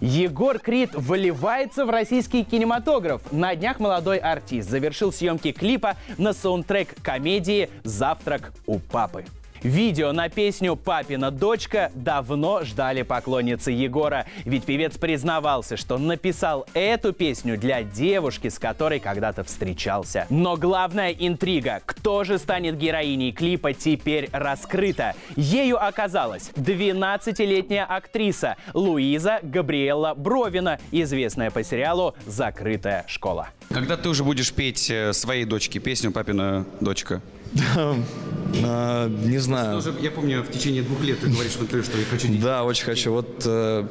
Егор Крид выливается в российский кинематограф. На днях молодой артист завершил съемки клипа на саундтрек комедии «Завтрак у папы». Видео на песню «Папина дочка» давно ждали поклонницы Егора, ведь певец признавался, что написал эту песню для девушки, с которой когда-то встречался. Но главная интрига, кто же станет героиней клипа, теперь раскрыта. Ею оказалась 12-летняя актриса Луиза Габриэлла Бровина, известная по сериалу «Закрытая школа». Когда ты уже будешь петь э, своей дочке песню «Папина дочка»? А, Не знаю. Уже, я помню, в течение двух лет ты говоришь в интервью, что я хочу. Да, очень хочу. Вот э,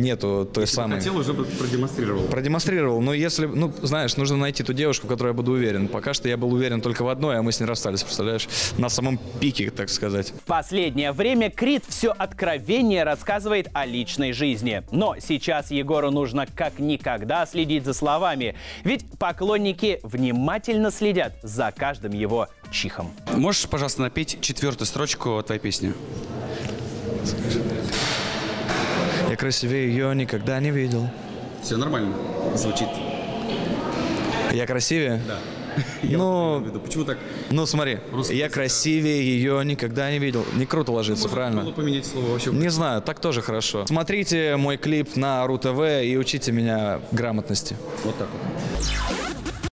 нету той самой. Хотел, уже бы продемонстрировал. Продемонстрировал, но если, ну, знаешь, нужно найти ту девушку, в которой я буду уверен. Пока что я был уверен только в одной, а мы с ней расстались, представляешь? На самом пике, так сказать. В последнее время Крид все откровеннее рассказывает о личной жизни. Но сейчас Егору нужно как никогда следить за словами. Ведь поклонники внимательно следят за каждым его чихом. Можешь, пожалуйста, напеть четвертую строчку твоей песни? Я красивее ее никогда не видел. Все нормально звучит. Я красивее? Да. Ну, Почему так? ну смотри, Русский я красивее ее никогда не видел. Не круто ложится, Можно правильно? было поменять слово вообще. Не знаю, так тоже хорошо. Смотрите мой клип на РУ-ТВ и учите меня грамотности. Вот так вот.